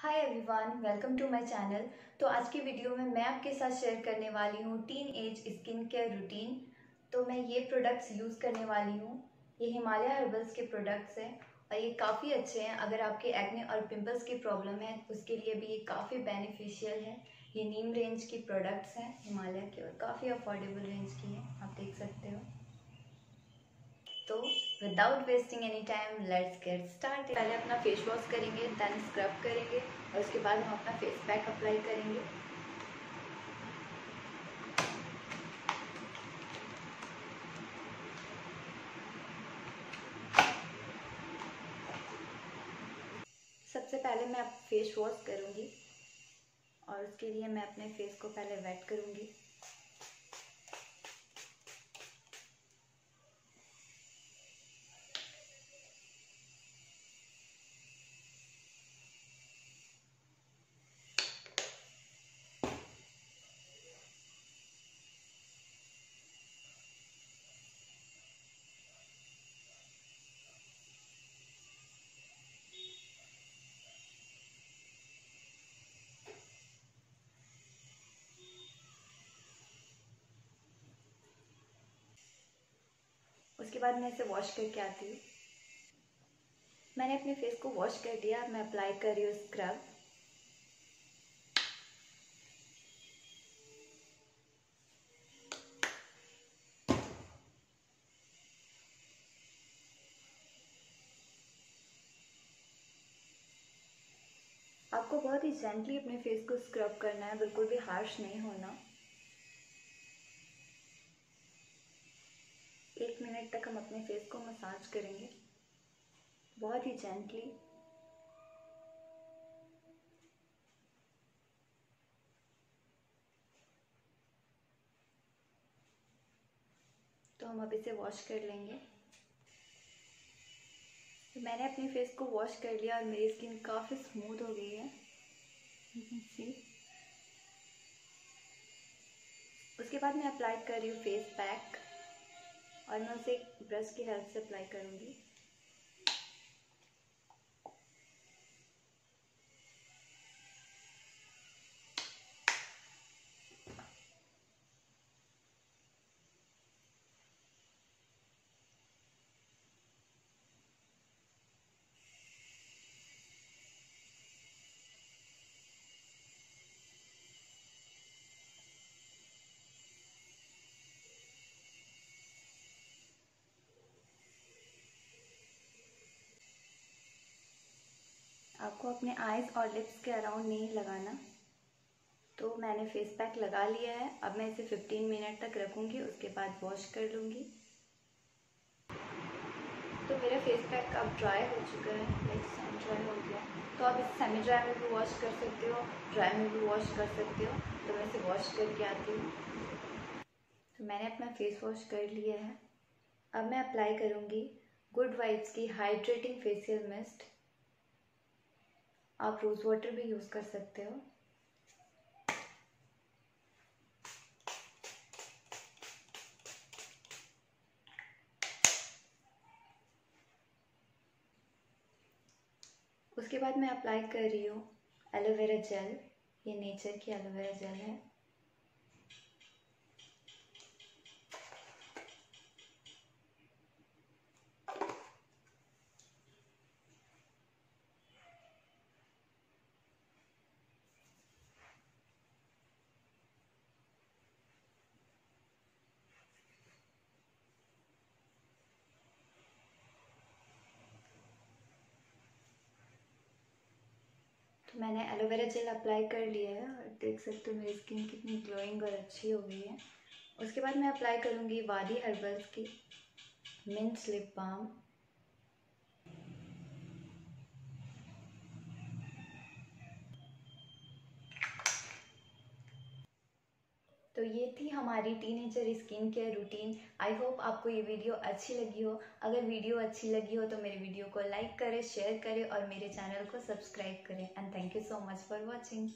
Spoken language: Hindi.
Hi everyone welcome to my channel तो आज की वीडियो में मैं आपके साथ शेयर करने वाली हूँ teenage skin care routine तो मैं ये प्रोडक्ट्स यूज़ करने वाली हूँ। ये हिमालय हर्बल्स के प्रोडक्ट्स हैं और ये काफ़ी अच्छे हैं। अगर आपके एक्ने और पिंपल्स की प्रॉब्लम है, उसके लिए भी ये काफ़ी बेनिफिशियल है। ये नीम रेंज की प्रोडक्ट्स हैं हिमालय के और काफ़ी अफोर्डेबल रेंज की हैं। आप देख सकते हो। तो without wasting any time let's get start पहले अपना फेस वॉश करेंगे देन स्क्रब करेंगे, और उसके बाद हम अपना फेस पैक अप्लाई करेंगे। सबसे पहले मैं फेस वॉश करूँगी, और उसके लिए मैं अपने फेस को पहले वेट करूँगी। बाद मैं इसे वॉश करके आती हूँ। मैंने अपने फेस को वॉश कर दिया मैं अप्लाई कर रही हूँ स्क्रब आपको बहुत ही जेंटली अपने फेस को स्क्रब करना है, बिल्कुल भी हार्श नहीं होना। मिनट तक हम अपने फेस को मसाज करेंगे। बहुत ही जेंटली तो हम अब इसे वॉश कर लेंगे। तो मैंने अपने फेस को वॉश कर लिया और मेरी स्किन काफ़ी स्मूथ हो गई है। उसके बाद मैं अप्लाई कर रही हूँ फेस पैक और मैं उसे ब्रश की हेल्प से अप्लाई करूँगी। आपको अपने आईज और लिप्स के अराउंड नहीं लगाना। तो मैंने फेस पैक लगा लिया है। अब मैं इसे 15 मिनट तक रखूँगी, उसके बाद वॉश कर लूँगी। तो मेरा फेस पैक अब ड्राई हो चुका है। लाइक सेमी ड्राई हो गया। तो आप इसे सेमी ड्राई में भी वॉश कर सकते हो ड्राई में भी वॉश कर सकते हो। तो मैं इसे वॉश करके आती हूँ। तो मैंने अपना फेस वॉश कर लिया है। अब मैं अप्लाई करूँगी गुड वाइब्स की हाइड्रेटिंग फेशियल मिस्ट आप रोज़ वाटर भी यूज़ कर सकते हो। उसके बाद मैं अप्लाई कर रही हूँ एलोवेरा जेल ये नेचर की एलोवेरा जेल है। मैंने एलोवेरा जेल अप्लाई कर लिया है और देख सकते हो मेरी स्किन कितनी ग्लोइंग और अच्छी हो गई है। उसके बाद मैं अप्लाई करूँगी वादी हर्बल्स की मिंट लिप बाम तो ये थी हमारी teenager skin care routine I hope आपको ये वीडियो अच्छी लगी हो। अगर वीडियो अच्छी लगी हो तो मेरे वीडियो को लाइक करें शेयर करें और मेरे चैनल को सब्सक्राइब करें. And thank you so much for watching